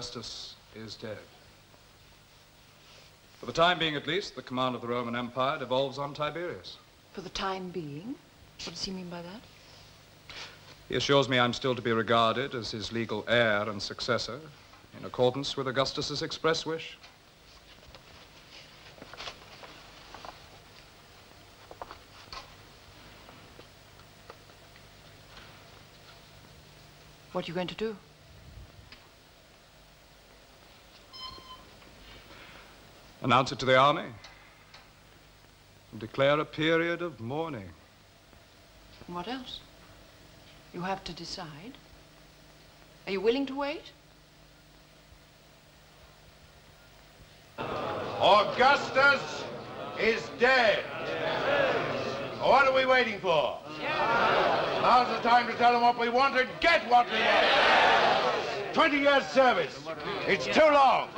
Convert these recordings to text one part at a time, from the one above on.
Augustus is dead. For the time being, at least, the command of the Roman Empire devolves on Tiberius. For the time being? What does he mean by that? He assures me I'm still to be regarded as his legal heir and successor, in accordance with Augustus's express wish. What are you going to do? Announce it to the army. And declare a period of mourning. And what else? You have to decide. Are you willing to wait? Augustus is dead. What are we waiting for? Now's the time to tell them what we want and get what we want. 20 years service. It's too long.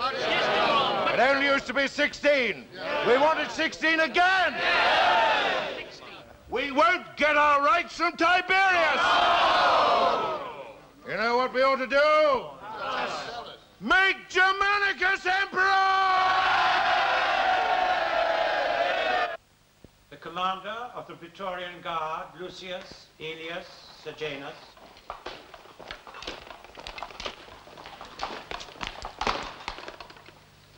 It only used to be 16. We wanted 16 again. We won't get our rights from Tiberius. You know what we ought to do? Make Germanicus emperor! The commander of the Praetorian Guard, Lucius Aelius Sejanus,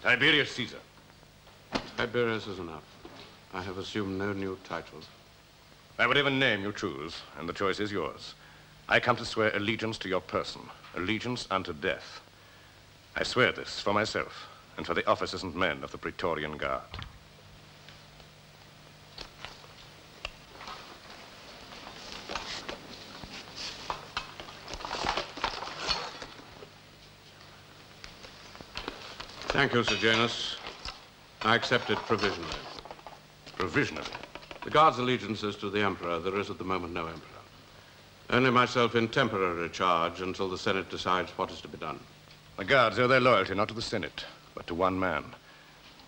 Tiberius Caesar. Tiberius is enough. I have assumed no new titles. By whatever name you choose, and the choice is yours, I come to swear allegiance to your person, allegiance unto death. I swear this for myself and for the officers and men of the Praetorian Guard. Thank you, Sejanus. I accept it provisionally. Provisionally? The Guard's allegiance is to the Emperor. There is at the moment no Emperor. Only myself in temporary charge until the Senate decides what is to be done. The Guards owe their loyalty not to the Senate, but to one man.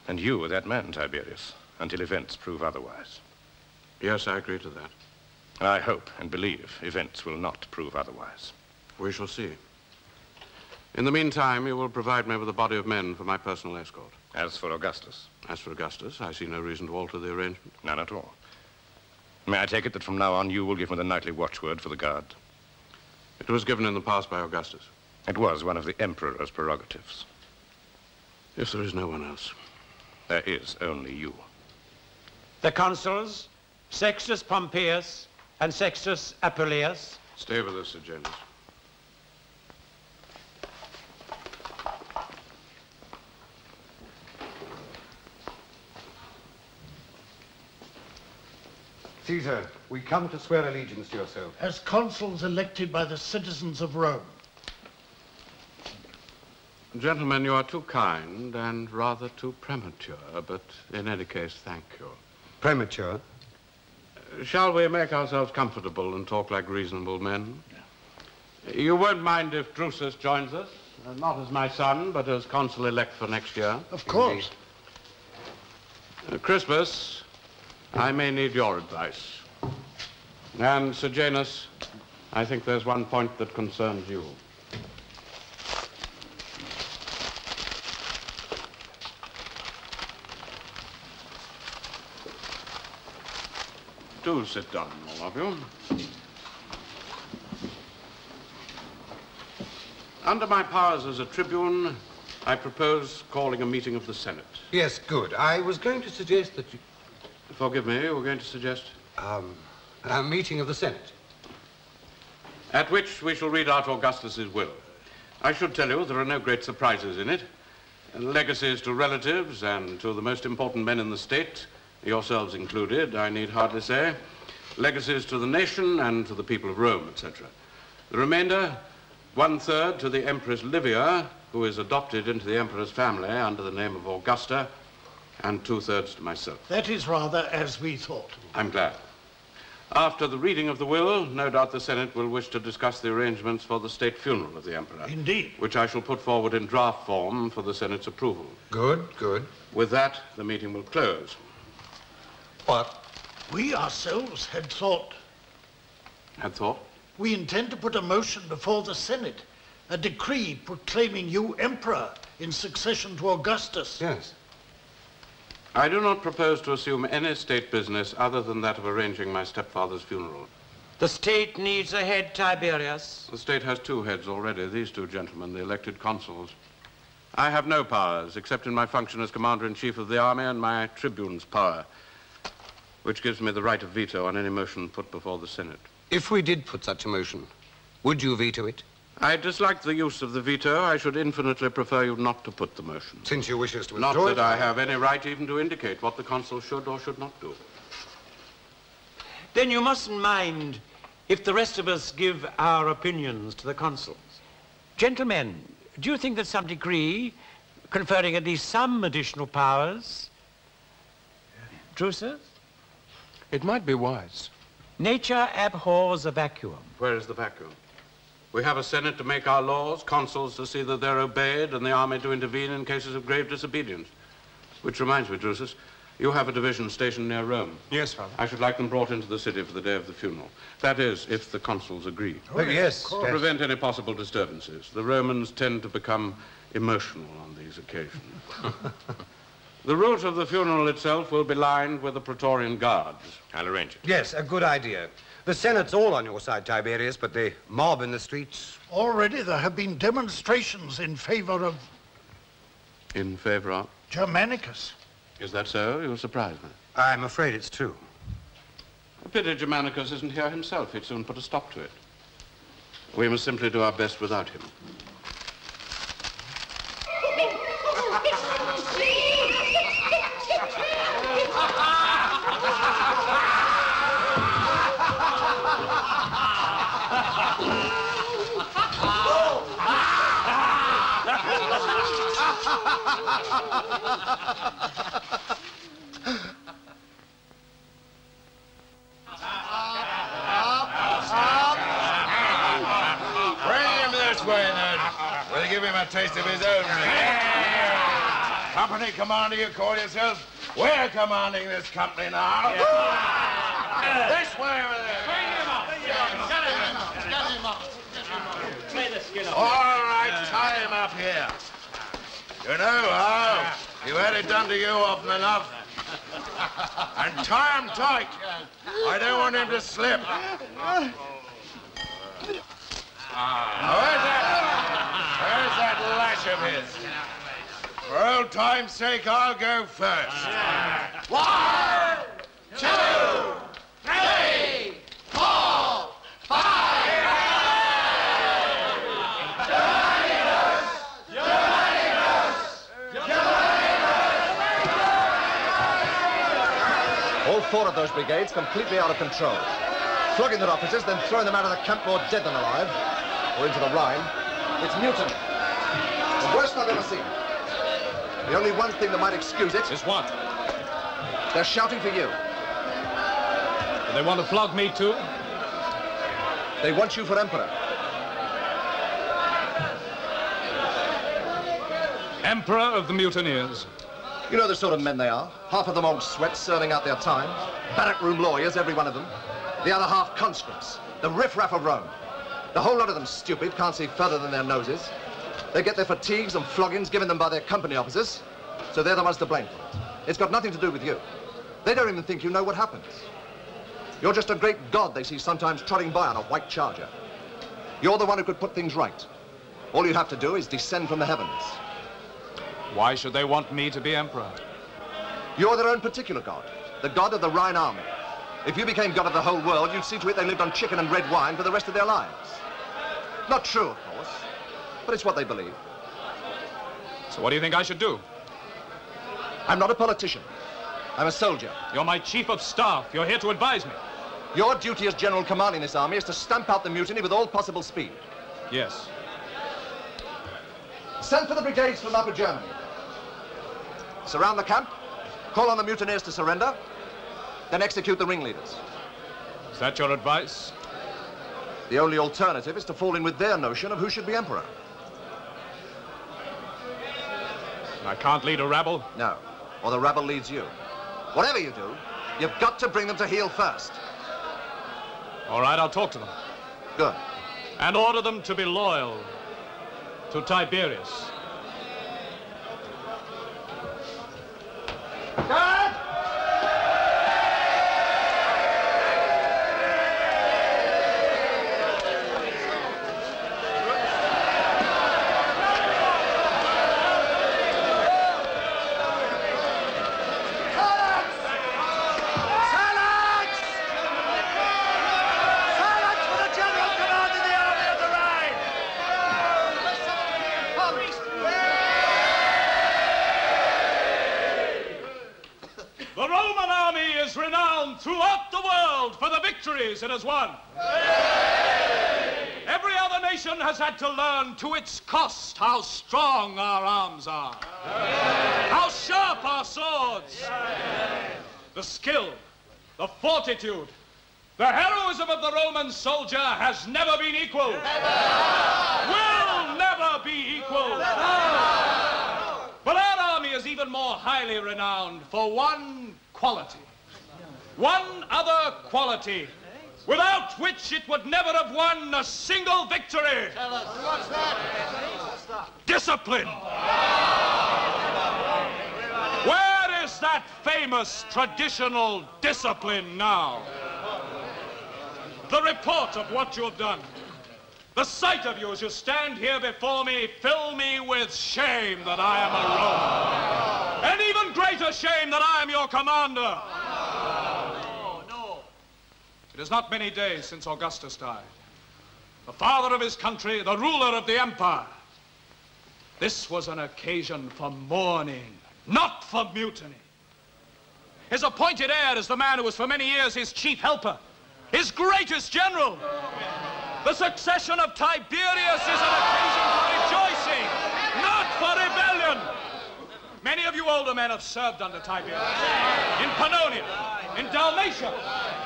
And you are that man, Tiberius, until events prove otherwise. Yes, I agree to that. I hope and believe events will not prove otherwise. We shall see. In the meantime, you will provide me with a body of men for my personal escort. As for Augustus? As for Augustus, I see no reason to alter the arrangement. None at all. May I take it that from now on you will give me the nightly watchword for the guard? It was given in the past by Augustus. It was one of the Emperor's prerogatives. If there is no one else. There is only you. the consuls, Sextus Pompeius and Sextus Appuleius, Stay with us, Sejanus. Caesar, we come to swear allegiance to yourself. as consuls elected by the citizens of Rome. Gentlemen, you are too kind and rather too premature, but in any case, thank you. Premature? Shall we make ourselves comfortable and talk like reasonable men? You won't mind if Drusus joins us, uh, not as my son, but as consul-elect for next year. Of course. Uh, Crispus, I may need your advice. And Sejanus, I think there's one point that concerns you. Do sit down, all of you. Under my powers as a tribune, I propose calling a meeting of the Senate. Yes, good. I was going to suggest that you... Forgive me, you were going to suggest? Um, a meeting of the Senate. At which we shall read out Augustus's will. I should tell you there are no great surprises in it. Legacies to relatives and to the most important men in the state, yourselves included, I need hardly say. Legacies to the nation and to the people of Rome, etc. The remainder, one-third to the Empress Livia, who is adopted into the Emperor's family under the name of Augusta, and two-thirds to myself. That is rather as we thought. I'm glad. After the reading of the will, no doubt the Senate will wish to discuss the arrangements for the state funeral of the Emperor. Indeed. Which I shall put forward in draft form for the Senate's approval. Good, good. With that, the meeting will close. What? We ourselves had thought. Had thought? We intend to put a motion before the Senate A decree proclaiming you emperor in succession to Augustus. Yes. I do not propose to assume any state business other than that of arranging my stepfather's funeral. The state needs a head, Tiberius. The state has two heads already, these two gentlemen, the elected consuls. I have no powers, except in my function as commander-in-chief of the army and my tribune's power, which gives me the right of veto on any motion put before the Senate. If we did put such a motion, would you veto it? I dislike the use of the veto. I should infinitely prefer you not to put the motion. Since you wish us to Not withdraw that it? I have any right even to indicate what the consul should or should not do. Then you mustn't mind if the rest of us give our opinions to the consuls. Gentlemen, do you think that some decree conferring at least some additional powers? Drusus? It might be wise. Nature abhors a vacuum. Where is the vacuum? We have a Senate to make our laws, consuls to see that they're obeyed, and the army to intervene in cases of grave disobedience. Which reminds me, Drusus, you have a division stationed near Rome. Yes, Father. I should like them brought into the city for the day of the funeral. That is, if the consuls agree. Oh, yes. To prevent any possible disturbances. The Romans tend to become emotional on these occasions. the route of the funeral itself will be lined with the Praetorian Guards. I'll arrange it. Yes, a good idea. The Senate's all on your side, Tiberius, but the mob in the streets... Already there have been demonstrations in favor of In favor of? Germanicus. Is that so? You surprise me. I'm afraid it's true. A pity Germanicus isn't here himself. He'd soon put a stop to it. We must simply do our best without him. We'll give him a taste of his own. Company commander, you call yourself? We're commanding this company now. This way over there. Bring him up. Bring him up. All right, tie him up here. You know how? You've had it done to you often enough. And tie him tight. I don't want him to slip. Where's that? Where's that lash of his? For old time's sake, I'll go first. One, two, three, four, five. All four of those brigades completely out of control. Flogging their officers, then throwing them out of the camp more dead than alive, or into the Rhine. It's mutiny. The worst I've ever seen. The only one thing that might excuse it Is what? they're shouting for you. Do they want to flog me too? They want you for emperor. Emperor of the mutineers. You know the sort of men they are. Half of them old sweats serving out their time. Barrack room lawyers, every one of them. The other half conscripts. The riffraff of Rome. The whole lot of them stupid, can't see further than their noses. They get their fatigues and floggings given them by their company officers, so they're the ones to blame for it. It's got nothing to do with you. They don't even think you know what happens. You're just a great god they see sometimes trotting by on a white charger. You're the one who could put things right. All you have to do is descend from the heavens. Why should they want me to be emperor? You're their own particular god, the god of the Rhine army. If you became god of the whole world, you'd see to it they lived on chicken and red wine for the rest of their lives. Not true, of course, but it's what they believe. So what do you think I should do? I'm not a politician. I'm a soldier. You're my chief of staff. You're here to advise me. Your duty as general commanding this army is to stamp out the mutiny with all possible speed. Yes. Send for the brigades from Upper Germany. Surround the camp, call on the mutineers to surrender, then execute the ringleaders. Is that your advice? The only alternative is to fall in with their notion of who should be emperor. I can't lead a rabble. No, or the rabble leads you. Whatever you do, you've got to bring them to heel first. All right, I'll talk to them. Good. And order them to be loyal. to Tiberius. Silence! Silence for the General Commanding the Army of the Rhine! The Roman army is renowned throughout the world for the victories it has won. Every other nation has had to learn to its cost how strong our arms are, how sharp our swords, the skill, the fortitude, the heroism of the Roman soldier has never been equaled. Will never be equaled. But our army is even more highly renowned for one quality. One other quality, without which it would never have won a single victory. Tell us. What's that? Discipline. Where is that famous traditional discipline now? The report of what you have done. The sight of you as you stand here before me fill me with shame that I am a Roman. And even greater shame that I am your commander. It is not many days since Augustus died. The father of his country, the ruler of the empire. This was an occasion for mourning, not for mutiny. His appointed heir is the man who was for many years his chief helper, his greatest general. The succession of Tiberius is an occasion for rejoicing, not for rebellion. Many of you older men have served under Tiberius. In Pannonia, in Dalmatia,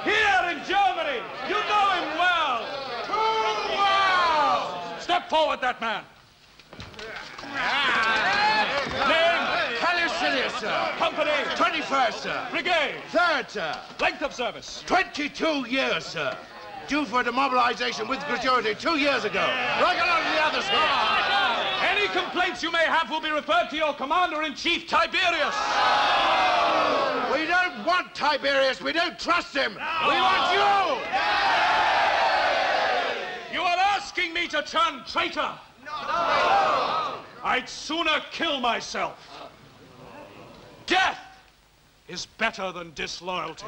here in Germany. You know him well. Too well. Step forward, that man. Name? Calicinius, sir. Company? 21st, sir. Brigade? Third, sir. Length of service? 22 years, sir. Due for demobilization with gratuity two years ago. Like a lot of the others. Any complaints you may have will be referred to your commander-in-chief, Tiberius. We don't want Tiberius. We don't trust him. We want you. You are asking me to turn traitor? I'd sooner kill myself. Death is better than disloyalty.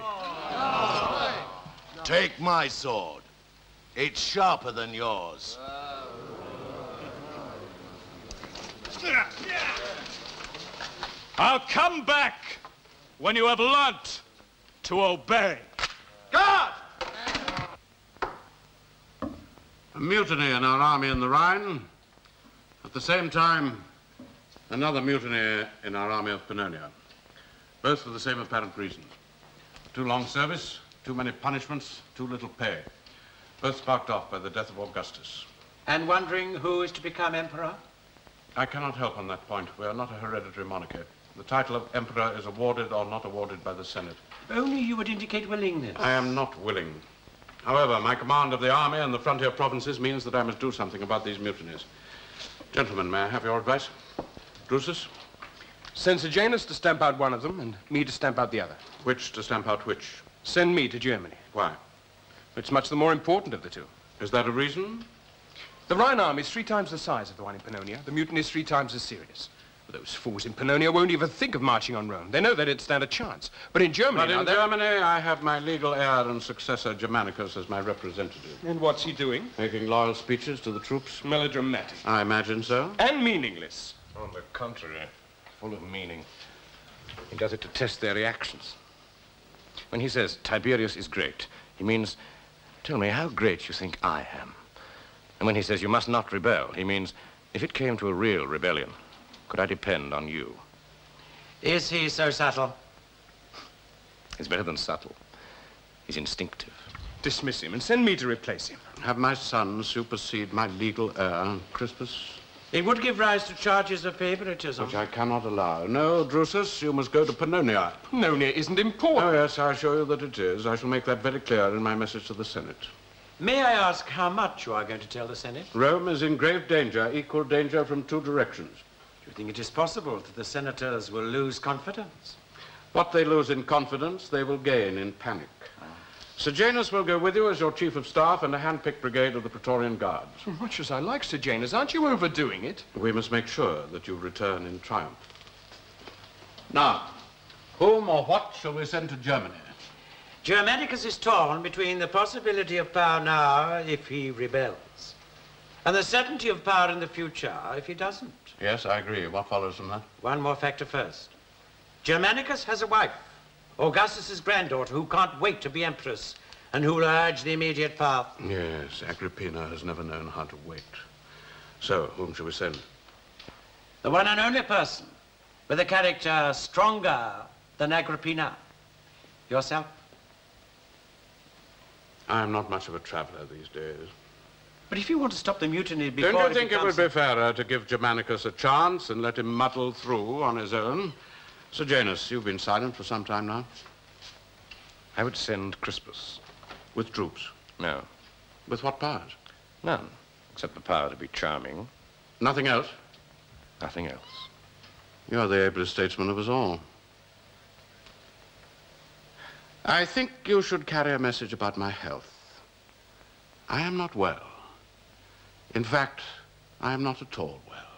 Take my sword. It's sharper than yours. I'll come back when you have learnt to obey. Guard! A mutiny in our army in the Rhine. At the same time, another mutiny in our army of Pannonia. Both for the same apparent reason. Too long service, too many punishments, too little pay. Both sparked off by the death of Augustus. And wondering who is to become emperor? I cannot help on that point. We are not a hereditary monarchy. The title of emperor is awarded or not awarded by the Senate. If only you would indicate willingness. I am not willing. However, my command of the army and the frontier provinces means that I must do something about these mutinies. Gentlemen, may I have your advice? Drusus? Send Sejanus to stamp out one of them and me to stamp out the other. Which to stamp out which? Send me to Germany. Why? It's much the more important of the two. Is that a reason? The Rhine army is three times the size of the one in Pannonia. The mutiny is three times as serious. Those fools in Pannonia won't even think of marching on Rome. They know they didn't stand a chance. But in Germany, But in they're- Germany, I have my legal heir and successor, Germanicus, as my representative. And what's he doing? Making loyal speeches to the troops? Melodramatic. I imagine so. And meaningless. On the contrary, full of meaning. He does it to test their reactions. When he says Tiberius is great, he means, tell me how great you think I am. And when he says you must not rebel, he means, if it came to a real rebellion, could I depend on you? Is he so subtle? He's better than subtle. He's instinctive. Dismiss him and send me to replace him. Have my son supersede my legal heir, Crispus? It would give rise to charges of favoritism. Which I cannot allow. No, Drusus, you must go to Pannonia. Pannonia isn't important. Oh, yes, I assure you that it is. I shall make that very clear in my message to the Senate. May I ask how much you are going to tell the Senate? Rome is in grave danger, equal danger from two directions. Do you think it is possible that the senators will lose confidence? What they lose in confidence, they will gain in panic. Sejanus will go with you as your chief of staff and a hand-picked brigade of the Praetorian Guards. Much as I like Sejanus, aren't you overdoing it? We must make sure that you return in triumph. Now, whom or what shall we send to Germany? Germanicus is torn between the possibility of power now if he rebels, and the certainty of power in the future if he doesn't. Yes, I agree. What follows from that? One more factor first. Germanicus has a wife, Augustus's granddaughter, who can't wait to be empress and who will urge the immediate path. Yes, Agrippina has never known how to wait. So, whom shall we send? The one and only person with a character stronger than Agrippina. Yourself? I am not much of a traveler these days. But if you want to stop the mutiny before Don't you think it becomes... would be fairer to give Germanicus a chance and let him muddle through on his own? Sejanus, you've been silent for some time now. I would send Crispus. With troops? No. With what powers? None, except the power to be charming. Nothing else? Nothing else. You're the ablest statesman of us all. I think you should carry a message about my health. I am not well. In fact, I am not at all well.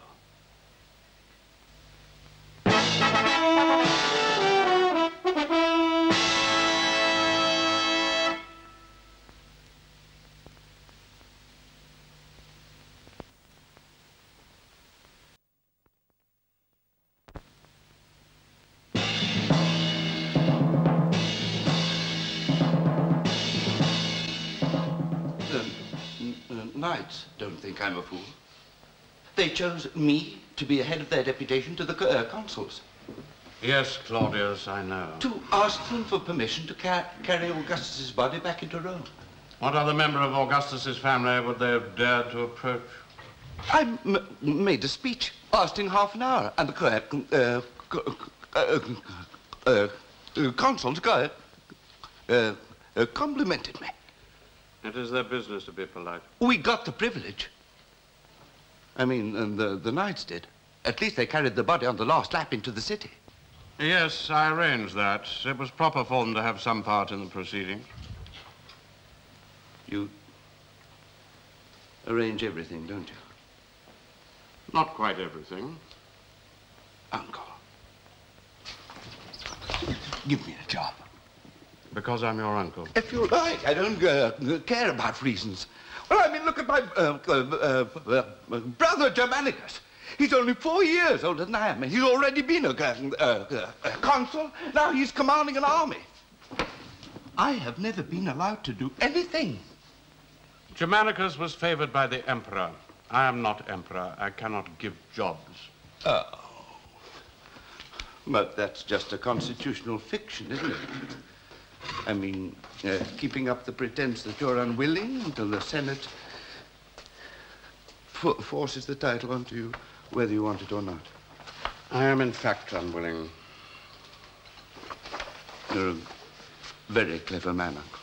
Think I'm a fool. They chose me to be head of their deputation to the uh, consuls. Yes, Claudius, I know. To ask them for permission to ca- carry Augustus's body back into Rome. What other member of Augustus's family would they have dared to approach? I m- made a speech lasting half an hour, and the uh, uh, uh, uh, consuls uh, uh, uh, complimented me. It is their business to be polite. We got the privilege. I mean, and the, the knights did. At least they carried the body on the last lap into the city. Yes, I arranged that. It was proper for them to have some part in the proceedings. You arrange everything, don't you? Not quite everything. Uncle. Give me a job. Because I'm your uncle. If you like, I don't uh, care about reasons. Well, I mean, look at my uh, uh, uh, uh, brother Germanicus. He's only four years older than I am, and he's already been a, uh, a consul. Now he's commanding an army. I have never been allowed to do anything. Germanicus was favored by the emperor. I am not emperor. I cannot give jobs. Oh. But that's just a constitutional fiction, isn't it? I mean, uh, keeping up the pretense that you're unwilling until the Senate fo- forces the title onto you, whether you want it or not. I am, in fact, unwilling. You're a very clever man, Uncle.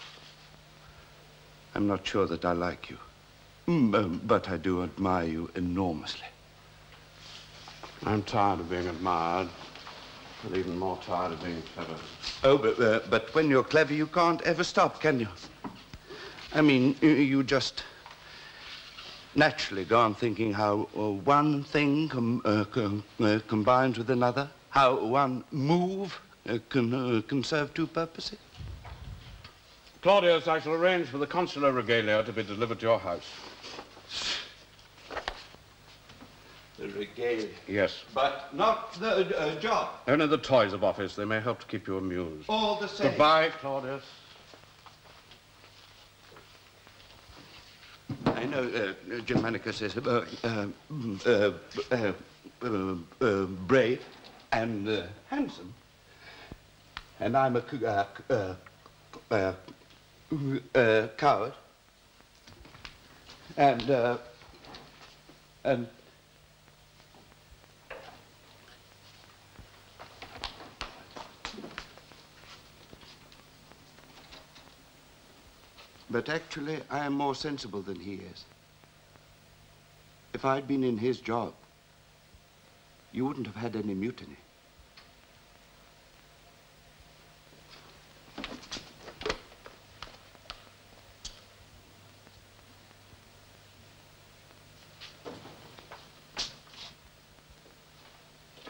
I'm not sure that I like you. Mm, um, but I do admire you enormously. I'm tired of being admired, but even more tired of being clever. Oh, but, uh, but when you're clever, you can't ever stop, can you? I mean, you, you just naturally go on thinking how uh, one thing com- uh, com- uh, combines with another, how one move uh, can, uh, can serve two purposes. Claudius, I shall arrange for the consular regalia to be delivered to your house. The regalia. Yes. But not the uh, job. Only the toys of office. They may help to keep you amused. All the same. Goodbye, Claudius. I know uh, Germanicus is uh, uh, uh, uh, uh, uh, brave and uh, handsome. And I'm a uh, uh, uh, uh, coward. And, uh, and But actually, I am more sensible than he is. If I'd been in his job, you wouldn't have had any mutiny.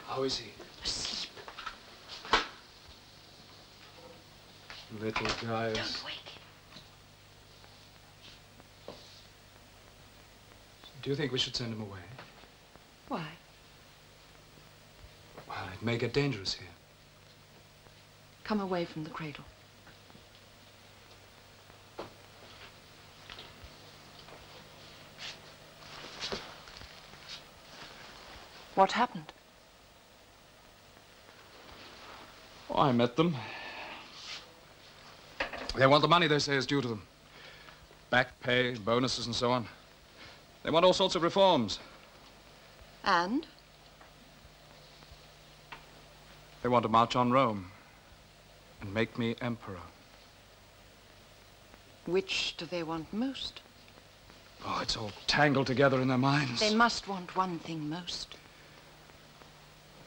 How is he? Asleep. Little Gaius. Don't wake him. Do you think we should send him away? Why? Well, it may get dangerous here. Come away from the cradle. What happened? Oh, I met them. They want the money they say is due to them. Back pay, bonuses, and so on. They want all sorts of reforms. And? They want to march on Rome and make me emperor. Which do they want most? Oh, it's all tangled together in their minds. They must want one thing most.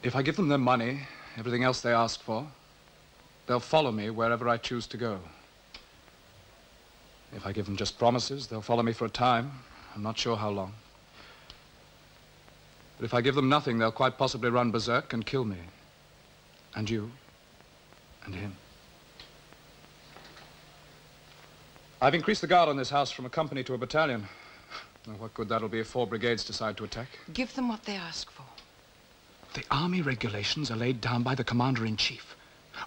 If I give them their money, everything else they ask for, they'll follow me wherever I choose to go. If I give them just promises, they'll follow me for a time. I'm not sure how long. But if I give them nothing, they'll quite possibly run berserk and kill me. And you. And him. I've increased the guard on this house from a company to a battalion. Now, what good that'll be if four brigades decide to attack. Give them what they ask for. The army regulations are laid down by the commander-in-chief.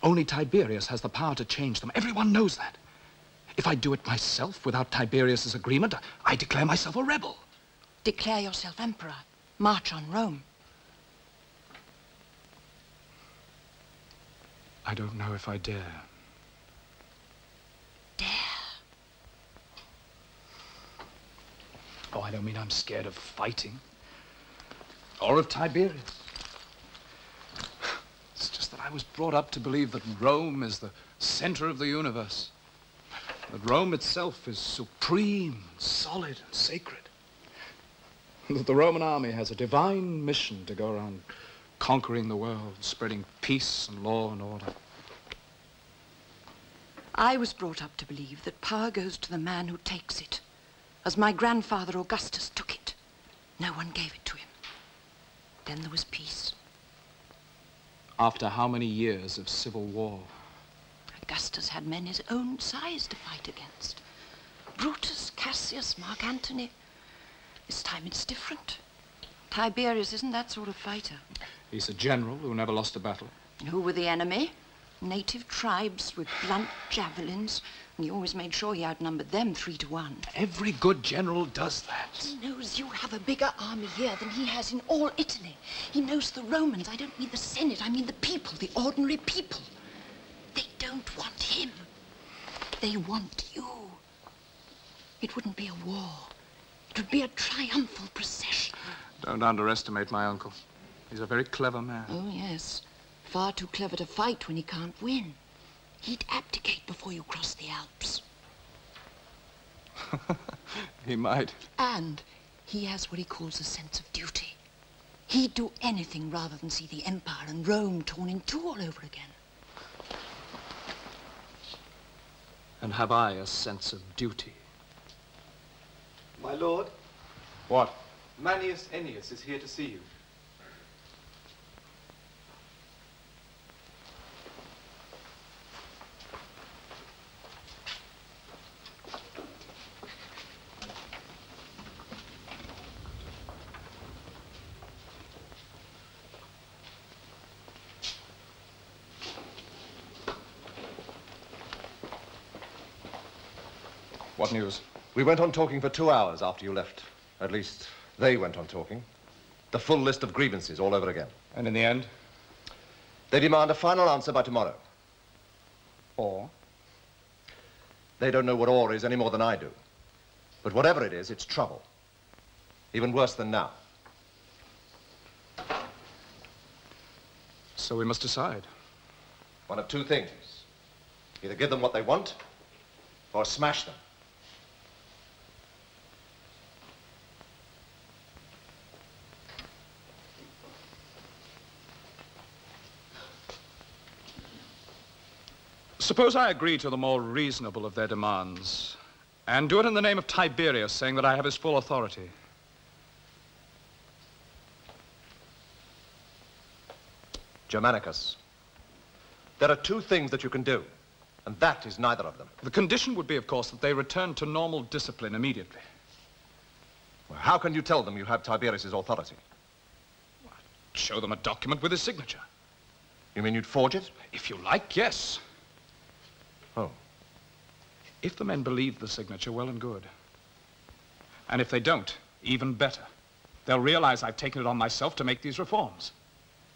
Only Tiberius has the power to change them. Everyone knows that. If I do it myself without Tiberius's agreement, I declare myself a rebel. Declare yourself emperor. March on Rome. I don't know if I dare. Dare? Oh, I don't mean I'm scared of fighting. Or of Tiberius. It's just that I was brought up to believe that Rome is the center of the universe. That Rome itself is supreme, solid, and sacred. That the Roman army has a divine mission to go around conquering the world, spreading peace and law and order. I was brought up to believe that power goes to the man who takes it, as my grandfather Augustus took it. No one gave it to him. Then there was peace. After how many years of civil war? Augustus had men his own size to fight against. Brutus, Cassius, Mark Antony. This time it's different. Tiberius isn't that sort of fighter. He's a general who never lost a battle. And who were the enemy? Native tribes with blunt javelins. And he always made sure he outnumbered them three to one. Every good general does that. He knows you have a bigger army here than he has in all Italy. He knows the Romans. I don't mean the Senate. I mean the people, the ordinary people. They don't want him. They want you. It wouldn't be a war. It would be a triumphal procession. Don't underestimate my uncle. He's a very clever man. Oh, yes. Far too clever to fight when he can't win. He'd abdicate before you cross the Alps. he might. And he has what he calls a sense of duty. He'd do anything rather than see the Empire and Rome torn in two all over again. And have I a sense of duty? My lord, What? Manius Ennius is here to see you. What news? We went on talking for two hours after you left. At least, they went on talking. The full list of grievances all over again. And in the end? They demand a final answer by tomorrow. Or? They don't know what or is any more than I do. But whatever it is, it's trouble. Even worse than now. So we must decide. One of two things. Either give them what they want, or smash them. Suppose I agree to the more reasonable of their demands and do it in the name of Tiberius, saying that I have his full authority. Germanicus, there are two things that you can do, and that is neither of them. The condition would be, of course, that they return to normal discipline immediately. Well, how can you tell them you have Tiberius's authority? Show them a document with his signature. You mean you'd forge it? If you like, yes. Oh. If the men believe the signature, well and good. And if they don't, even better. They'll realize I've taken it on myself to make these reforms.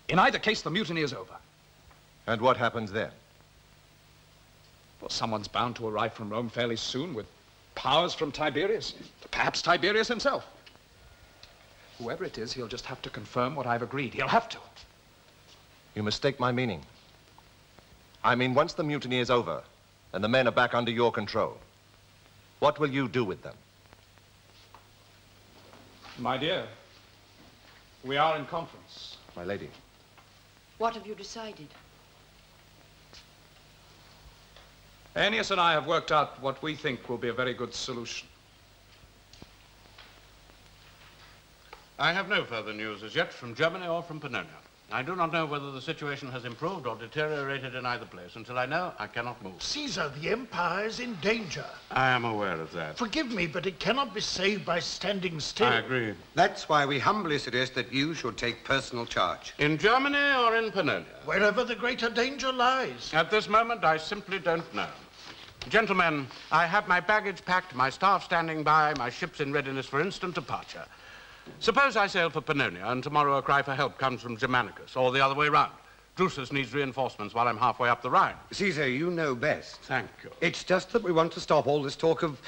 In either case, the mutiny is over. And what happens then? Well, someone's bound to arrive from Rome fairly soon with powers from Tiberius. Perhaps Tiberius himself. Whoever it is, he'll just have to confirm what I've agreed. He'll have to. You mistake my meaning. I mean, once the mutiny is over and the men are back under your control, what will you do with them? My dear, we are in conference. My lady. What have you decided? Ennius and I have worked out what we think will be a very good solution. I have no further news as yet from Germany or from Pannonia. I do not know whether the situation has improved or deteriorated in either place. Until I know, I cannot move. Caesar, the empire is in danger. I am aware of that. Forgive me, but it cannot be saved by standing still. I agree. That's why we humbly suggest that you should take personal charge. In Germany or in Pannonia? Wherever the greater danger lies. At this moment, I simply don't know. Gentlemen, I have my baggage packed, my staff standing by, my ships in readiness for instant departure. Suppose I sail for Pannonia and tomorrow a cry for help comes from Germanicus, or the other way round. Drusus needs reinforcements while I'm halfway up the Rhine. Caesar, you know best. Thank you. It's just that we want to stop all this talk of,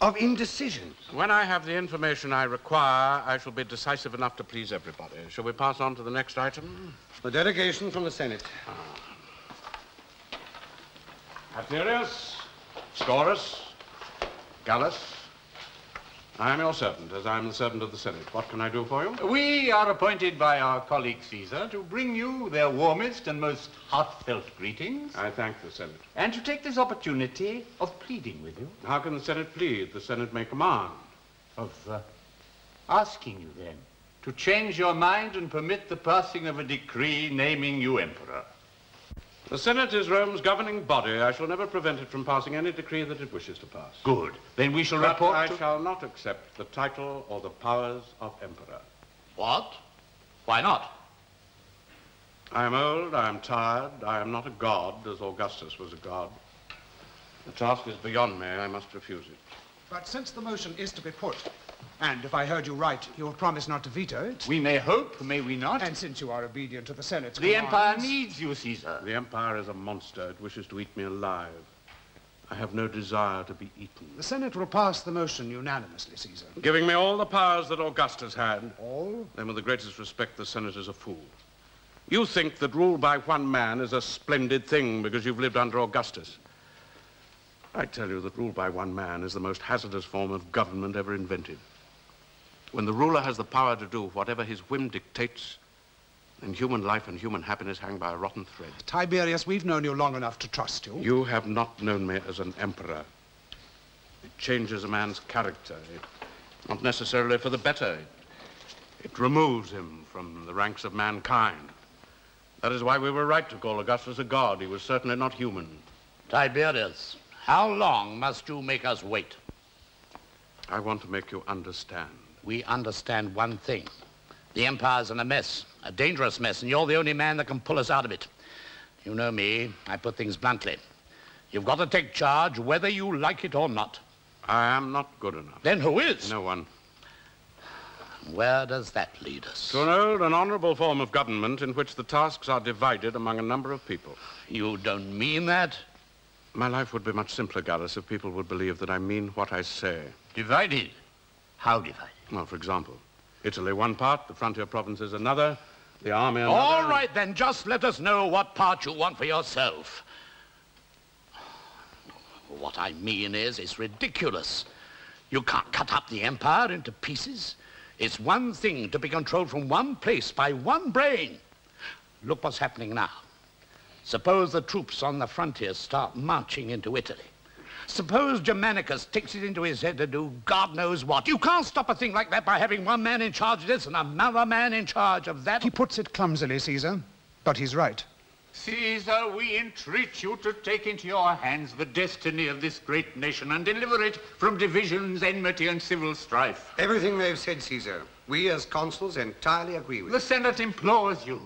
of indecision. When I have the information I require, I shall be decisive enough to please everybody. Shall we pass on to the next item? The delegation from the Senate. Ah. Haterius, Scaurus, Gallus, I am your servant, as I am the servant of the Senate. What can I do for you? We are appointed by our colleague Caesar to bring you their warmest and most heartfelt greetings. I thank the Senate. And to take this opportunity of pleading with you. How can the Senate plead? The Senate may command. Of uh, asking you, then, to change your mind and permit the passing of a decree naming you emperor. The Senate is Rome's governing body. I shall never prevent it from passing any decree that it wishes to pass. Good. Then we shall but report I to... shall not accept the title or the powers of emperor. What? Why not? I am old, I am tired, I am not a god, as Augustus was a god. The task is beyond me, I must refuse it. But since the motion is to be put, and if I heard you right, you have promised not to veto it. We may hope, may we not? And since you are obedient to the Senate's The commands, Empire needs you, Caesar. The Empire is a monster. It wishes to eat me alive. I have no desire to be eaten. The Senate will pass the motion unanimously, Caesar. Giving me all the powers that Augustus had. All? Then with the greatest respect, the Senate is a fool. You think that rule by one man is a splendid thing because you've lived under Augustus. I tell you that rule by one man is the most hazardous form of government ever invented. When the ruler has the power to do whatever his whim dictates, then human life and human happiness hang by a rotten thread. Tiberius, we've known you long enough to trust you. You have not known me as an emperor. It changes a man's character. It, not necessarily for the better. It, it removes him from the ranks of mankind. That is why we were right to call Augustus a god. He was certainly not human. Tiberius, how long must you make us wait? I want to make you understand. We understand one thing. The Empire's in a mess, a dangerous mess, and you're the only man that can pull us out of it. You know me, I put things bluntly. You've got to take charge whether you like it or not. I am not good enough. Then who is? No one. Where does that lead us? To an old and honorable form of government in which the tasks are divided among a number of people. You don't mean that? My life would be much simpler, Gallus, if people would believe that I mean what I say. Divided? How divided? Well, for example, Italy one part, the frontier provinces another, the army another. All right, then, just let us know what part you want for yourself. What I mean is, it's ridiculous. You can't cut up the empire into pieces. It's one thing to be controlled from one place by one brain. Look what's happening now. Suppose the troops on the frontier start marching into Italy. Suppose Germanicus takes it into his head to do God knows what. You can't stop a thing like that by having one man in charge of this and another man in charge of that. He puts it clumsily, Caesar, but he's right. Caesar, we entreat you to take into your hands the destiny of this great nation and deliver it from divisions, enmity, and civil strife. Everything they've said, Caesar, we as consuls entirely agree with. The Senate implores you.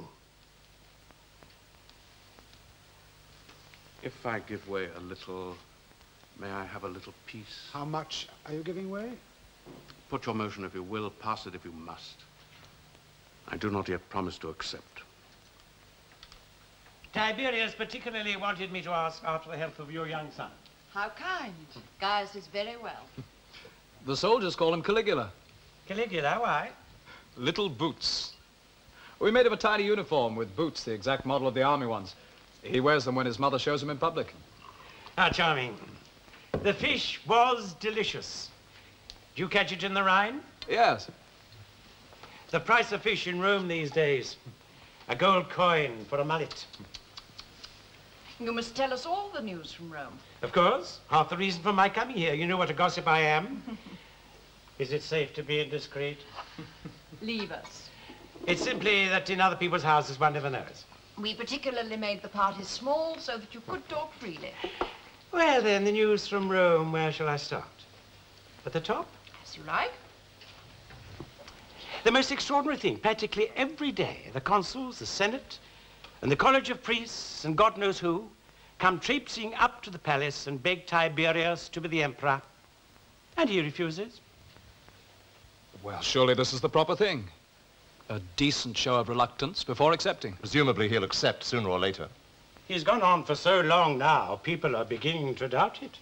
If I give way a little, may I have a little peace? How much are you giving way? Put your motion if you will, pass it if you must. I do not yet promise to accept. Tiberius particularly wanted me to ask after the health of your young son. How kind. Gaius is very well. The soldiers call him Caligula. Caligula, why? Little Boots. We made him a tiny uniform with boots, the exact model of the army ones. He wears them when his mother shows him in public. How charming. The fish was delicious. Did you catch it in the Rhine? Yes. The price of fish in Rome these days. A gold coin for a mullet. You must tell us all the news from Rome. Of course. Half the reason for my coming here. You know what a gossip I am. Is it safe to be indiscreet? Leave us. It's simply that in other people's houses one never knows. We particularly made the party small so that you could talk freely. Well, then, the news from Rome, where shall I start? At the top? As you like. The most extraordinary thing, practically every day, the consuls, the Senate, and the College of Priests, and God knows who, come traipsing up to the palace and beg Tiberius to be the emperor. And he refuses. Well, surely this is the proper thing. A decent show of reluctance before accepting. Presumably he'll accept sooner or later. He's gone on for so long now, people are beginning to doubt it.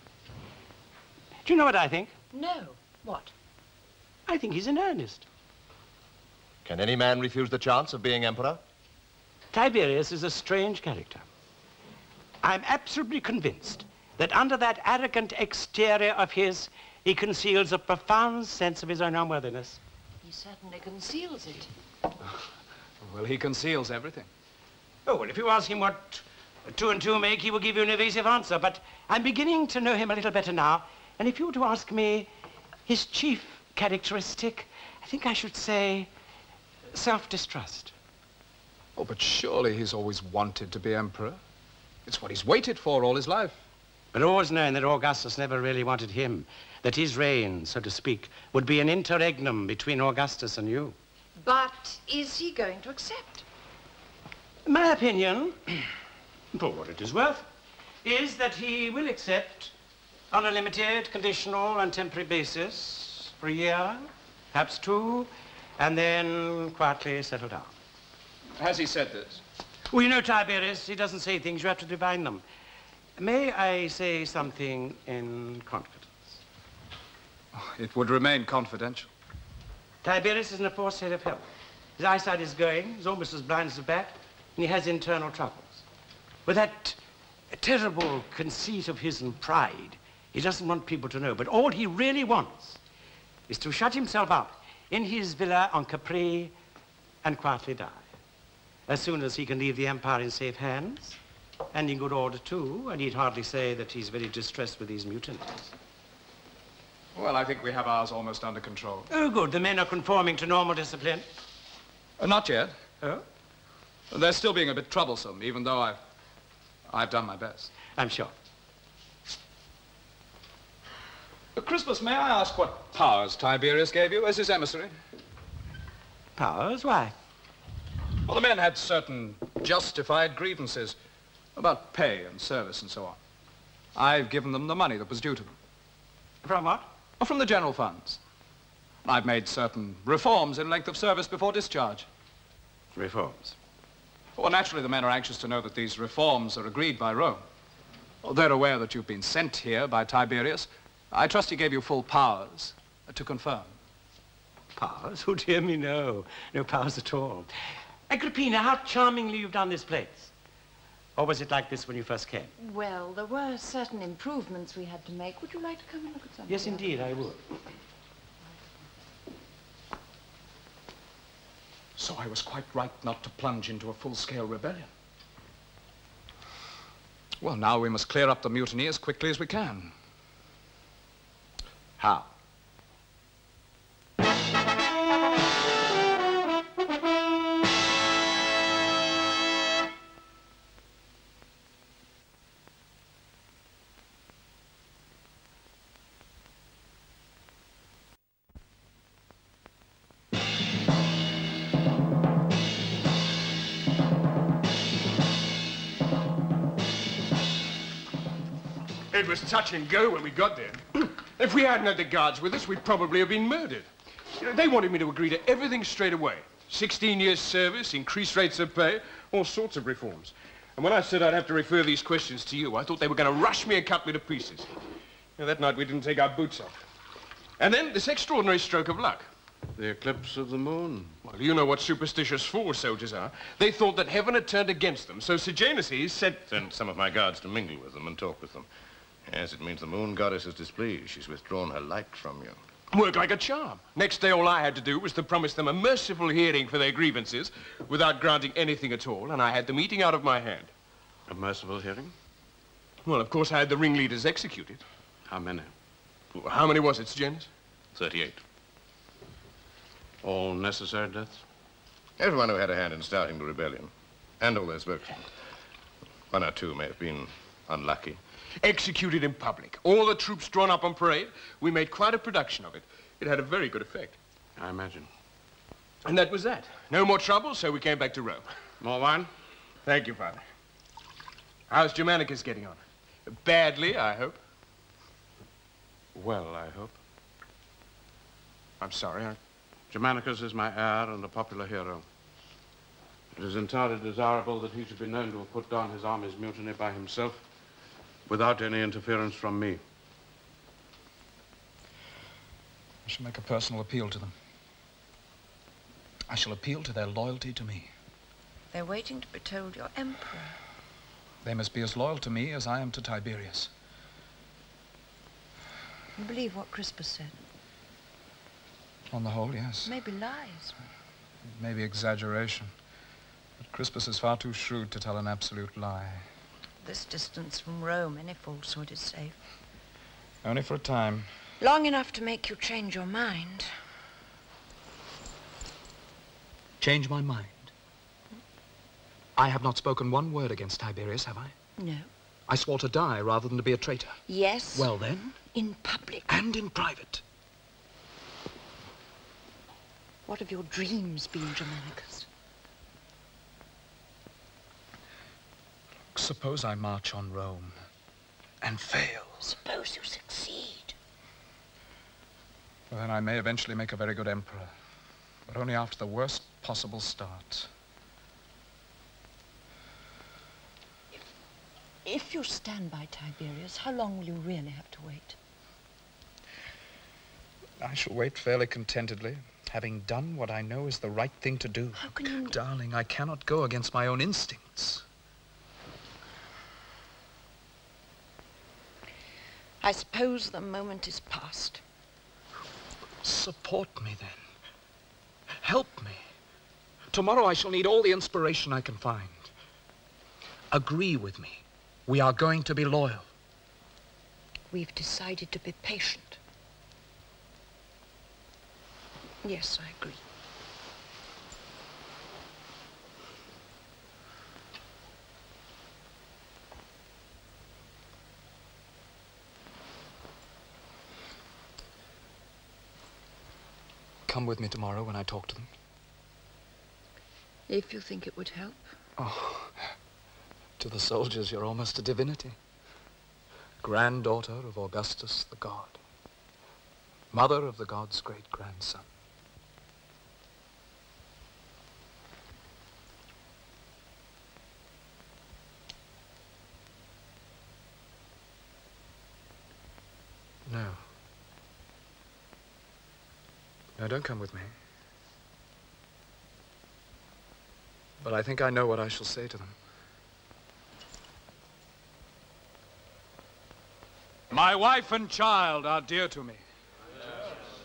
Do you know what I think? No. What? I think he's in earnest. Can any man refuse the chance of being emperor? Tiberius is a strange character. I'm absolutely convinced that under that arrogant exterior of his, he conceals a profound sense of his own unworthiness. He certainly conceals it. Well, he conceals everything. Oh, well, if you ask him what two and two make, he will give you an evasive answer. But I'm beginning to know him a little better now. And if you were to ask me his chief characteristic, I think I should say self-distrust. Oh, but surely he's always wanted to be emperor. It's what he's waited for all his life. But always knowing that Augustus never really wanted him, that his reign, so to speak, would be an interregnum between Augustus and you. But is he going to accept? My opinion, for what it is worth, is that he will accept on a limited, conditional, and temporary basis for a year, perhaps two, and then quietly settle down. Has he said this? Well, you know, Tiberius, he doesn't say things, you have to divine them. May I say something in confidence? It would remain confidential. Tiberius is in a poor state of health. His eyesight is going, he's almost as blind as a bat, and he has internal troubles. With that terrible conceit of his and pride, he doesn't want people to know, but all he really wants is to shut himself up in his villa on Capri and quietly die. As soon as he can leave the empire in safe hands, and in good order too, I need hardly say that he's very distressed with these mutinies. Well, I think we have ours almost under control. Oh, good. The men are conforming to normal discipline. Uh, not yet. Oh? They're still being a bit troublesome, even though I've, I've done my best. I'm sure. Uh, Crispus, may I ask what powers Tiberius gave you as his emissary? Powers? Why? Well, the men had certain justified grievances about pay and service and so on. I've given them the money that was due to them. From what? Oh, from the general funds. I've made certain reforms in length of service before discharge. Reforms? Well, naturally, the men are anxious to know that these reforms are agreed by Rome. Well, they're aware that you've been sent here by Tiberius. I trust he gave you full powers uh, to confirm. Powers? Oh, dear me, no. No powers at all. Agrippina, how charmingly you've done this place. Or was it like this when you first came? Well, there were certain improvements we had to make. Would you like to come and look at some? Yes, indeed, I would. So I was quite right not to plunge into a full-scale rebellion. Well, now we must clear up the mutiny as quickly as we can. How? Touch and go when we got there. if we hadn't had the guards with us, we'd probably have been murdered. You know, they wanted me to agree to everything straight away. 16 years service, increased rates of pay, all sorts of reforms. And when I said I'd have to refer these questions to you, I thought they were going to rush me and cut me to pieces. You know, that night we didn't take our boots off. And then this extraordinary stroke of luck. The eclipse of the moon. Well, you know what superstitious fools soldiers are. They thought that heaven had turned against them, so Sejanus sent... Sent some of my guards to mingle with them and talk with them. Yes, it means the moon goddess is displeased. She's withdrawn her light from you. Worked like a charm. Next day, all I had to do was to promise them a merciful hearing for their grievances without granting anything at all, and I had the meeting out of my hand. A merciful hearing? Well, of course, I had the ringleaders executed. How many? How many was it, Sejanus? Thirty-eight. All necessary deaths? Everyone who had a hand in starting the rebellion. And all their spokesmen. One or two may have been unlucky. Executed in public. All the troops drawn up on parade. We made quite a production of it. It had a very good effect. I imagine. And that was that. No more trouble, so we came back to Rome. More wine? Thank you, Father. How's Germanicus getting on? Badly, I hope. Well, I hope. I'm sorry. I... Germanicus is my heir and a popular hero. It is entirely desirable that he should be known to have put down his army's mutiny by himself without any interference from me. I shall make a personal appeal to them. I shall appeal to their loyalty to me. They're waiting to be told you're emperor. They must be as loyal to me as I am to Tiberius. You believe what Crispus said? On the whole, yes. Maybe lies. Maybe exaggeration. But Crispus is far too shrewd to tell an absolute lie. This distance from Rome, any falsehood is safe. Only for a time. Long enough to make you change your mind. Change my mind. I have not spoken one word against Tiberius, have I? No. I swore to die rather than to be a traitor. Yes. Well, then? In public. And in private. What have your dreams been, Germanicus? Suppose I march on Rome and fail. Suppose you succeed. Well, then I may eventually make a very good emperor. But only after the worst possible start. If you stand by Tiberius, how long will you really have to wait? I shall wait fairly contentedly, having done what I know is the right thing to do. How can you... Darling, I cannot go against my own instincts. I suppose the moment is past. Support me, then. Help me. Tomorrow I shall need all the inspiration I can find. Agree with me. We are going to be loyal. We've decided to be patient. Yes, I agree. Come with me tomorrow when I talk to them. If you think it would help. Oh, to the soldiers, you're almost a divinity. Granddaughter of Augustus the god. Mother of the god's great grandson. No. No, don't come with me. But I think I know what I shall say to them. My wife and child are dear to me,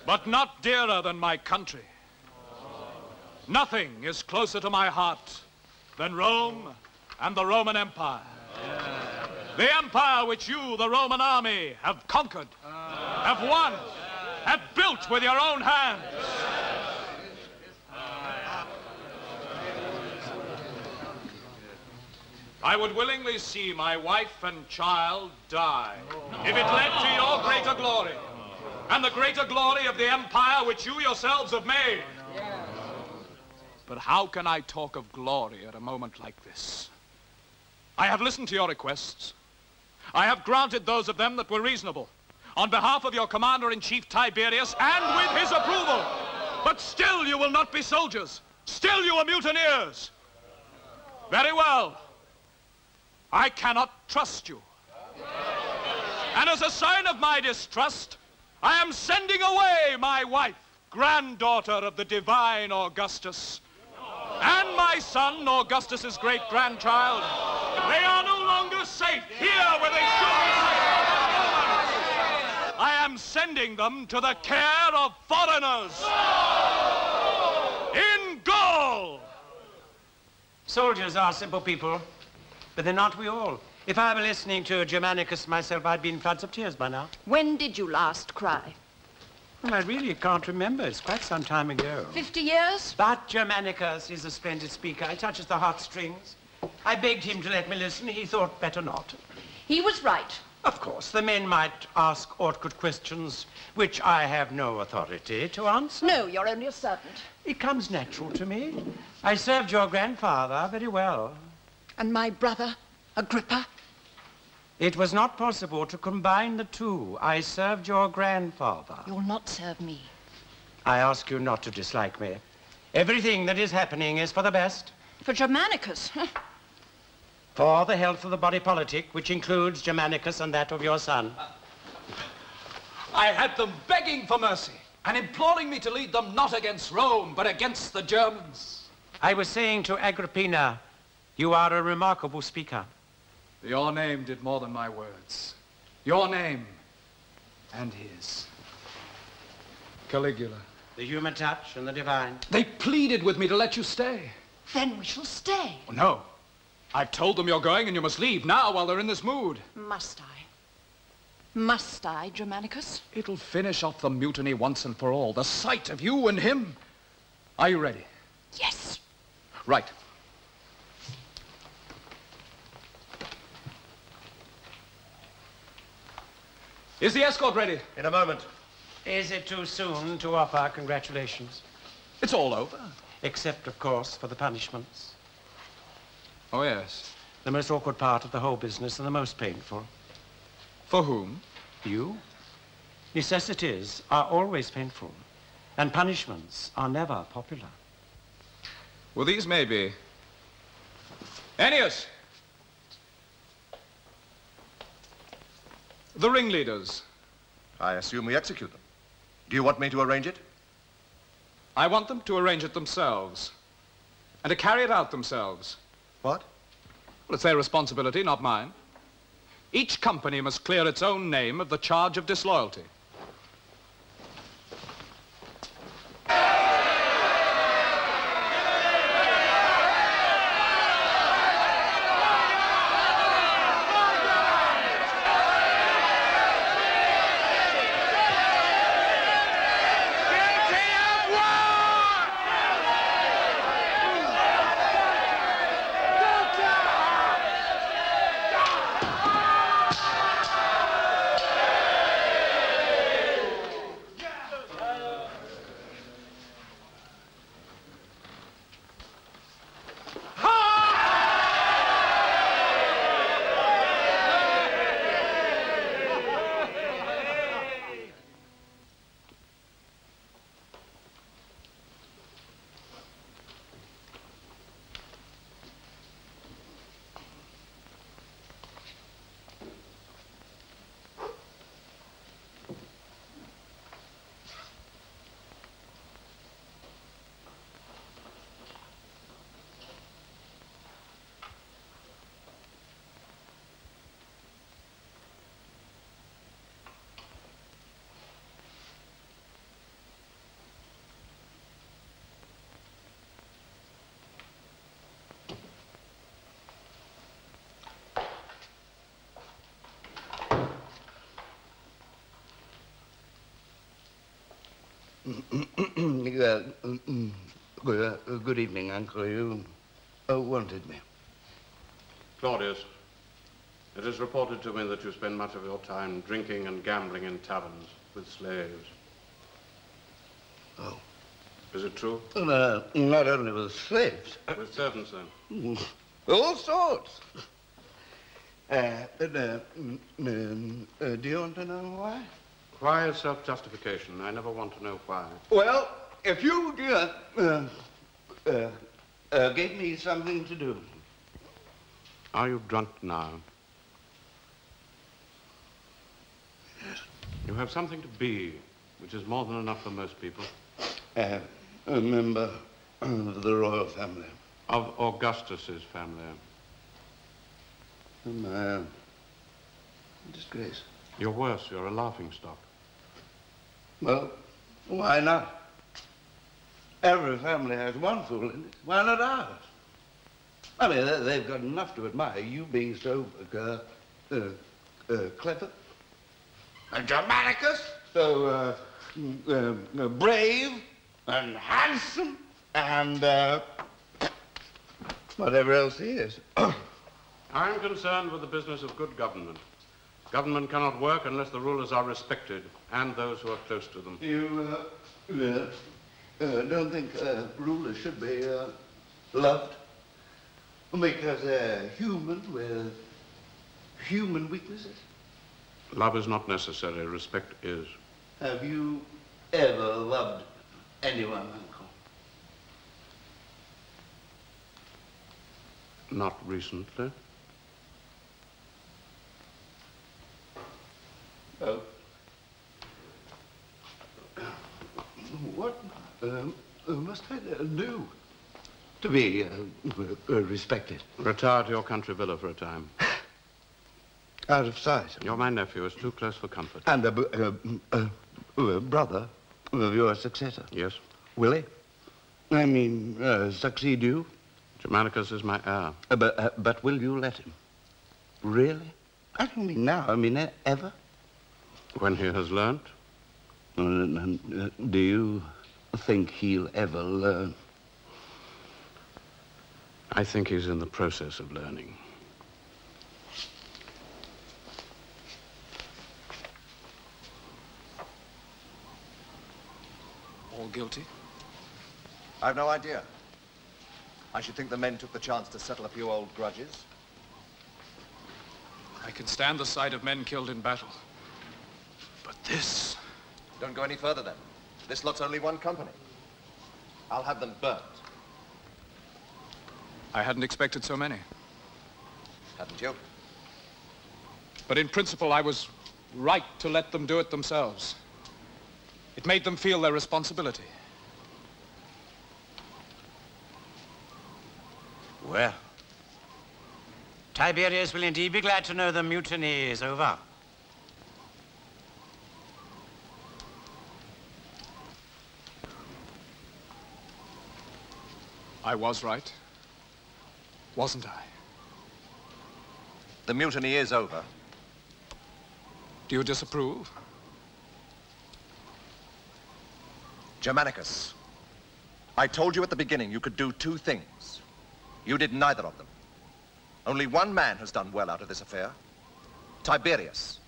but not dearer than my country. Nothing is closer to my heart than Rome and the Roman Empire. The empire which you, the Roman army, have conquered, have won, have built with your own hands. I would willingly see my wife and child die if it led to your greater glory and the greater glory of the empire which you yourselves have made. But how can I talk of glory at a moment like this? I have listened to your requests. I have granted those of them that were reasonable on behalf of your commander-in-chief Tiberius and with his approval. But still you will not be soldiers. Still you are mutineers. Very well. I cannot trust you. And as a sign of my distrust, I am sending away my wife, granddaughter of the divine Augustus, and my son, Augustus's great-grandchild. They are no longer safe here where they should. I sending them to the care of foreigners in Gaul. Soldiers are simple people, but they're not we all. If I were listening to Germanicus myself, I'd be in floods of tears by now. When did you last cry? Well, I really can't remember. It's quite some time ago. Fifty years? But Germanicus is a splendid speaker. He touches the heartstrings. I begged him to let me listen. He thought better not. He was right. Of course, the men might ask awkward questions, which I have no authority to answer. No, you're only a servant. It comes natural to me. I served your grandfather very well. And my brother, Agrippa? It was not possible to combine the two. I served your grandfather. You'll not serve me. I ask you not to dislike me. Everything that is happening is for the best. For Germanicus? For the health of the body politic, which includes Germanicus and that of your son. I had them begging for mercy and imploring me to lead them not against Rome, but against the Germans. I was saying to Agrippina, you are a remarkable speaker. Your name did more than my words. Your name and his. Caligula. The human touch and the divine. They pleaded with me to let you stay. Then we shall stay. Oh, no. I've told them you're going and you must leave now while they're in this mood. Must I? Must I, Germanicus? It'll finish off the mutiny once and for all. The sight of you and him. Are you ready? Yes. Right. Is the escort ready? In a moment. Is it too soon to offer congratulations? It's all over. Except, of course, for the punishments. Oh, yes. The most awkward part of the whole business and the most painful. For whom? You. Necessities are always painful, and punishments are never popular. Well, these may be. Ennius! The ringleaders. I assume we execute them. Do you want me to arrange it? I want them to arrange it themselves. And to carry it out themselves. What? Well, it's their responsibility, not mine. Each company must clear its own name of the charge of disloyalty. good, uh, good evening, Uncle. You uh, wanted me. Claudius, it is reported to me that you spend much of your time drinking and gambling in taverns with slaves. Oh. Is it true? No, not only with slaves. With servants, then? All sorts. Uh, uh, mm, mm, uh, do you want to know why? Why is self-justification? I never want to know why. Well, if you uh, uh, uh, gave me something to do, Are you drunk now? Yes. You have something to be, which is more than enough for most people. uh, a member of the royal family. Of Augustus's family. My uh, disgrace. You're worse. You're a laughing stock. Well, why not? Every family has one fool in it. Why not ours? I mean, they- they've got enough to admire you being so uh, uh, uh, clever. And Germanicus, so uh, mm, uh, uh, brave and handsome and whatever else he is. I'm concerned with the business of good government. Government cannot work unless the rulers are respected, and those who are close to them. You uh, uh, uh, don't think uh, rulers should be uh, loved? Because they're human with human weaknesses? Love is not necessary, respect is. Have you ever loved anyone, Uncle? Not recently. Oh. What um, uh, must I uh, do to be uh, uh, respected? Retire to your country villa for a time. Out of sight. You're my nephew. It's too close for comfort. And a b- uh, uh, uh, brother of your successor. Yes. Will he? I mean, uh, succeed you? Germanicus is my heir. Uh, but, uh, but will you let him? Really? I don't mean now. I mean ever. When he has learnt? Uh, and, do you think he'll ever learn? I think he's in the process of learning. All guilty? I've no idea. I should think the men took the chance to settle a few old grudges. I can stand the sight of men killed in battle. But this... Don't go any further then. This lot's only one company. I'll have them burnt. I hadn't expected so many. Hadn't you? But in principle, I was right to let them do it themselves. It made them feel their responsibility. Well, Tiberius will indeed be glad to know the mutiny is over. I was right. Wasn't I? The mutiny is over. Do you disapprove? Germanicus, I told you at the beginning you could do two things. You did neither of them. Only one man has done well out of this affair. Tiberius.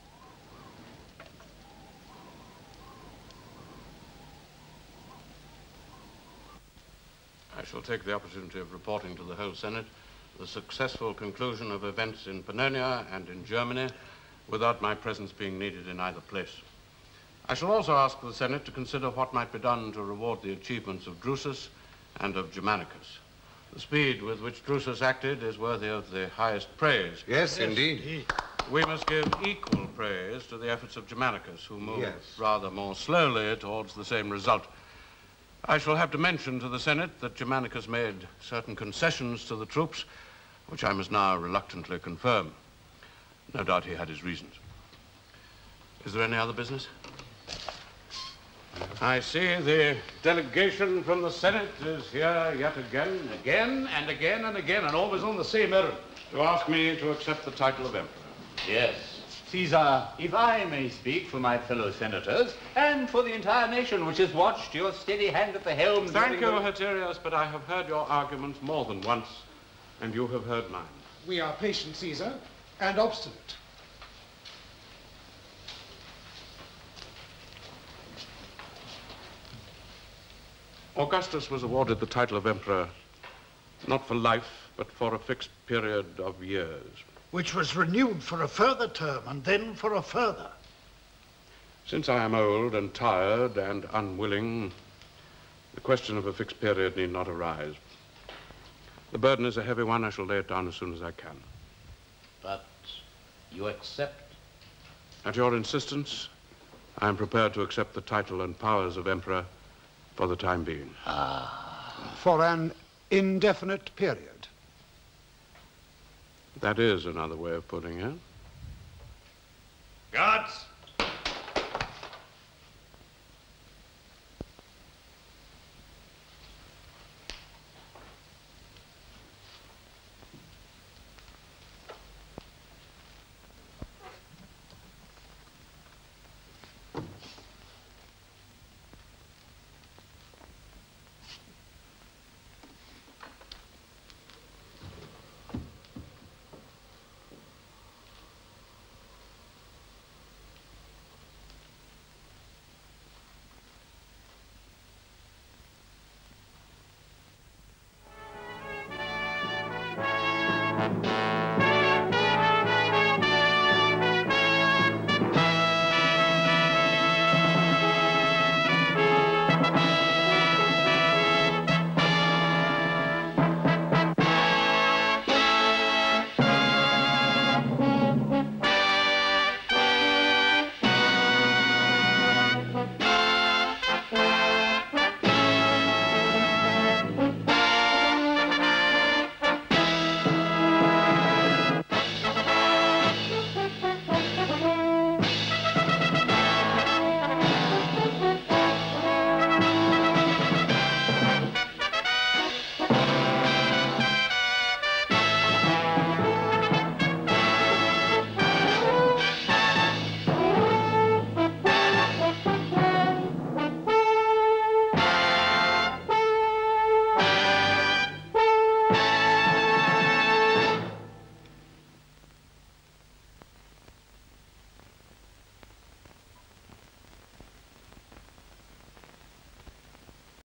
I shall take the opportunity of reporting to the whole Senate the successful conclusion of events in Pannonia and in Germany without my presence being needed in either place. I shall also ask the Senate to consider what might be done to reward the achievements of Drusus and of Germanicus. The speed with which Drusus acted is worthy of the highest praise. Yes, indeed. We must give equal praise to the efforts of Germanicus, who moved Yes. rather more slowly towards the same result. I shall have to mention to the Senate that Germanicus made certain concessions to the troops, which I must now reluctantly confirm. No doubt he had his reasons. Is there any other business? I see the delegation from the Senate is here yet again. Again and again and again, and always on the same errand. To ask me to accept the title of Emperor. Yes. Caesar, if I may speak for my fellow senators and for the entire nation which has watched your steady hand at the helm. Thank you, during the- Haterius, but I have heard your arguments more than once, and you have heard mine. We are patient, Caesar, and obstinate. Augustus was awarded the title of emperor not for life, but for a fixed period of years. Which was renewed for a further term and then for a further. Since I am old and tired and unwilling, the question of a fixed period need not arise. The burden is a heavy one. I shall lay it down as soon as I can. But you accept? At your insistence, I am prepared to accept the title and powers of emperor for the time being. Ah. For an indefinite period. That is another way of putting it. Guards,